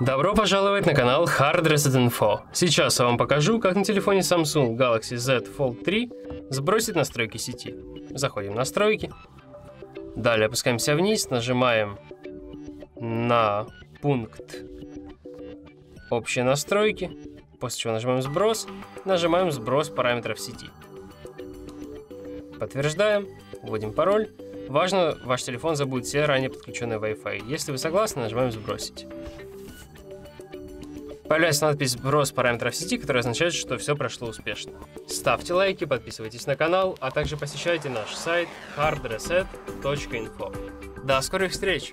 Добро пожаловать на канал Hard Reset Info. Сейчас я вам покажу, как на телефоне Samsung Galaxy Z Fold 3 сбросить настройки сети. Заходим в настройки. Далее опускаемся вниз, нажимаем на пункт общие настройки, после чего нажимаем сброс, нажимаем сброс параметров сети. Подтверждаем, вводим пароль. Важно, ваш телефон забудет все ранее подключенные Wi-Fi. Если вы согласны, нажимаем сбросить. Появляется надпись «Сброс параметров сети», которая означает, что все прошло успешно. Ставьте лайки, подписывайтесь на канал, а также посещайте наш сайт hardreset.info. До скорых встреч!